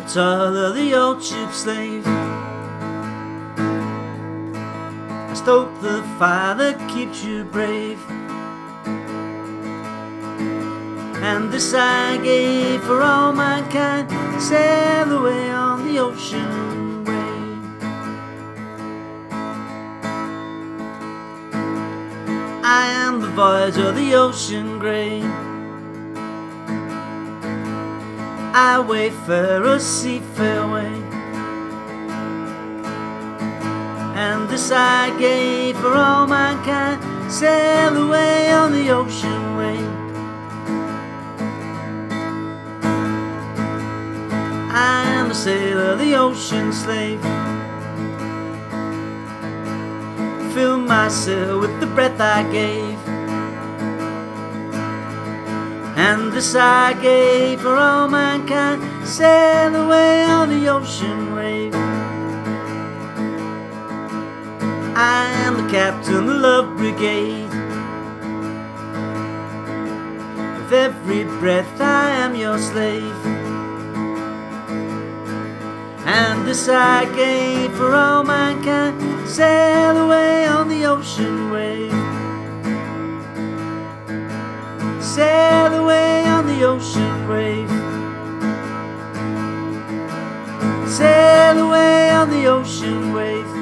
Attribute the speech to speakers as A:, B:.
A: toil of the old ship slave. I stoke the fire that keeps you brave. And this I gave for all mankind, to sail away on the ocean wave. I am the voyage of the ocean grey. I wait for a sea fareway. And this I gave for all mankind, sail away on the ocean wave. I am a sailor, the ocean slave. Fill my sail with the breath I gave. And this I gave for all mankind, sail away on the ocean wave. I am the captain, of the love brigade. With every breath I am your slave. And this I gave for all mankind, sail the ocean wave. Sail away on the ocean wave.